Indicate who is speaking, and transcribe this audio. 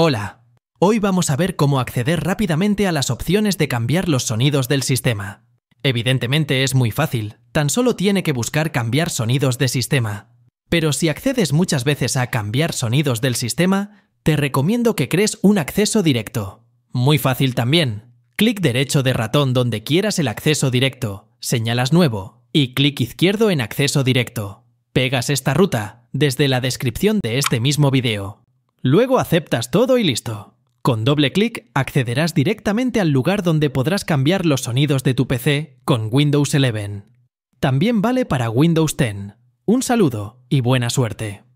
Speaker 1: Hola. Hoy vamos a ver cómo acceder rápidamente a las opciones de cambiar los sonidos del sistema. Evidentemente es muy fácil, tan solo tiene que buscar cambiar sonidos de sistema. Pero si accedes muchas veces a cambiar sonidos del sistema, te recomiendo que crees un acceso directo. Muy fácil también. Clic derecho de ratón donde quieras el acceso directo, señalas nuevo y clic izquierdo en acceso directo. Pegas esta ruta desde la descripción de este mismo video. Luego aceptas todo y listo. Con doble clic accederás directamente al lugar donde podrás cambiar los sonidos de tu PC con Windows 11. También vale para Windows 10. Un saludo y buena suerte.